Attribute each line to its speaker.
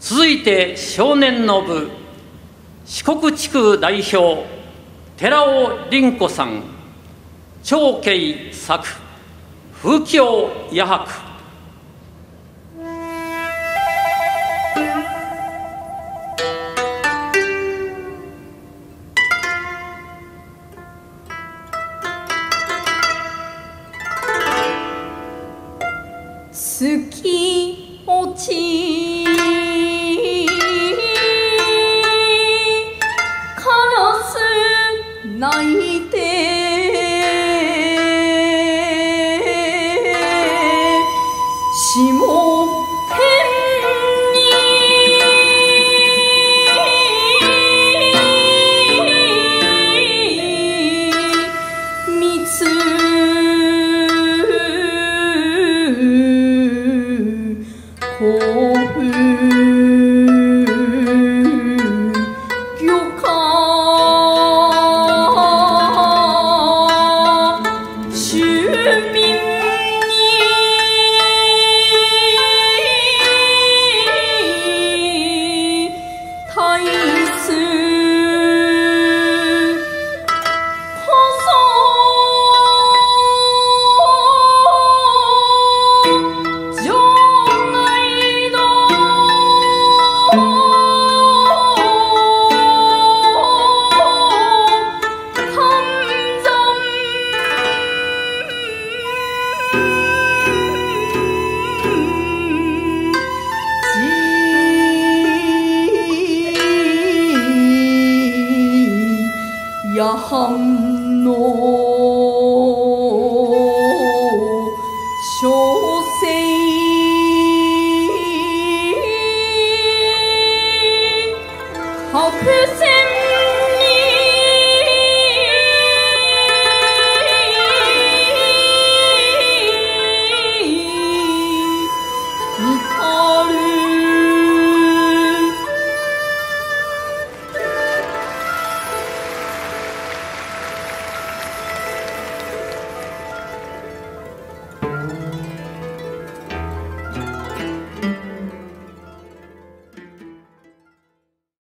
Speaker 1: 続いて少年の部四国地区代表寺尾凛子さん。長慶作風景野白
Speaker 2: 好き落ち Oh, 我心中